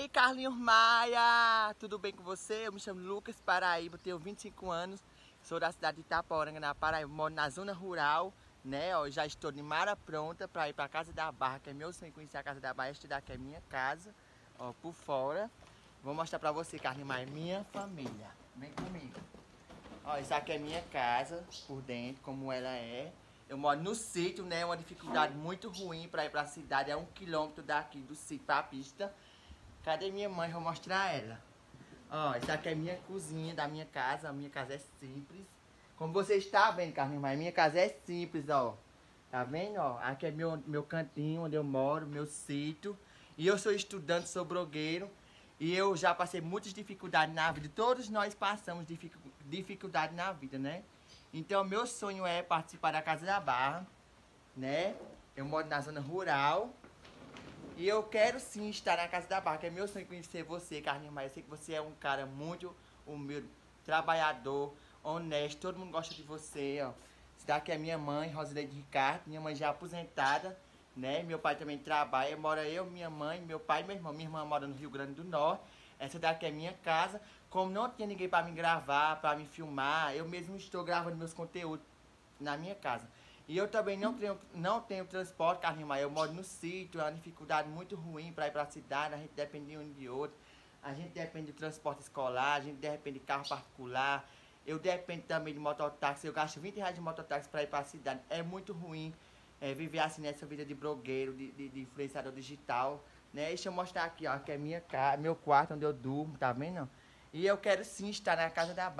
aí, Carlinhos Maia! Tudo bem com você? Eu me chamo Lucas Paraíba, tenho 25 anos, sou da cidade de Itaporanga, na Paraíba, moro na zona rural, né? Ó, já estou de mara pronta para ir para casa da Barra, que é meu sonho conhecer a casa da Barra. Este daqui é minha casa, ó, por fora. Vou mostrar para você, Carlinhos Maia, minha família. Vem comigo. Ó, isso aqui é minha casa, por dentro, como ela é. Eu moro no sítio, né? Uma dificuldade muito ruim para ir para a cidade. É um quilômetro daqui do sítio para a pista. Cadê minha mãe? Vou mostrar ela. Ó, essa aqui é minha cozinha da minha casa. A minha casa é simples. Como você está vendo, Carlinhos, mas minha casa é simples, ó. Tá vendo, ó? Aqui é meu, meu cantinho onde eu moro, meu sítio. E eu sou estudante, sou blogueiro. E eu já passei muitas dificuldades na vida. Todos nós passamos dificuldade na vida, né? Então, meu sonho é participar da Casa da Barra, né? Eu moro na zona rural. E eu quero sim estar na Casa da Barra, que é meu sonho conhecer você, Carlinhos Maia. Eu sei que você é um cara muito humilde, trabalhador, honesto. Todo mundo gosta de você, ó. Esse daqui é minha mãe, Rosileide Ricardo. Minha mãe já é aposentada, né? Meu pai também trabalha. Mora eu, minha mãe, meu pai e meu irmão. Minha irmã mora no Rio Grande do Norte. Essa daqui é minha casa. Como não tinha ninguém para me gravar, para me filmar, eu mesmo estou gravando meus conteúdos na minha casa. E eu também não tenho, não tenho transporte, Carlinhos. Eu moro no sítio, é uma dificuldade muito ruim para ir para a cidade. A gente depende de um de outro. A gente depende do transporte escolar, a gente depende de carro particular. Eu dependo também de mototáxi. Eu gasto 20 reais de mototáxi para ir para a cidade. É muito ruim é, viver assim nessa vida de blogueiro, de, de, de influenciador digital. Né? Deixa eu mostrar aqui, ó, que é minha casa, meu quarto onde eu durmo, tá vendo? E eu quero sim estar na casa da